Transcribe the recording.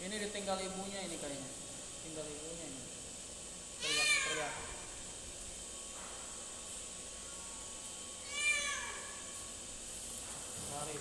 Ini ditinggal ibunya ini kayaknya. Tinggal ibunya ini. Teriak, teriak. Lari.